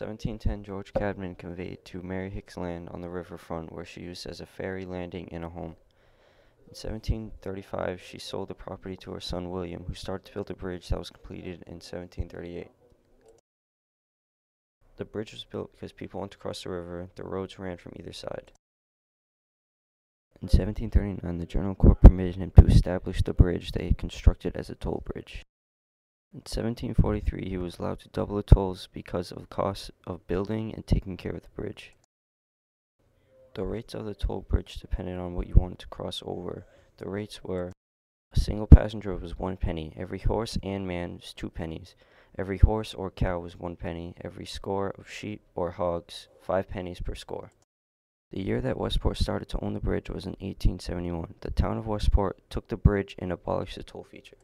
1710, George Cadman conveyed to Mary Hicks land on the river front where she used as a ferry landing and a home. In 1735, she sold the property to her son William, who started to build a bridge that was completed in 1738. The bridge was built because people wanted to cross the river. The roads ran from either side. In 1739, the General Court permitted him to establish the bridge they had constructed as a toll bridge. In 1743, he was allowed to double the tolls because of the cost of building and taking care of the bridge. The rates of the toll bridge depended on what you wanted to cross over. The rates were a single passenger was one penny, every horse and man was two pennies, every horse or cow was one penny, every score of sheep or hogs five pennies per score. The year that Westport started to own the bridge was in 1871. The town of Westport took the bridge and abolished the toll feature.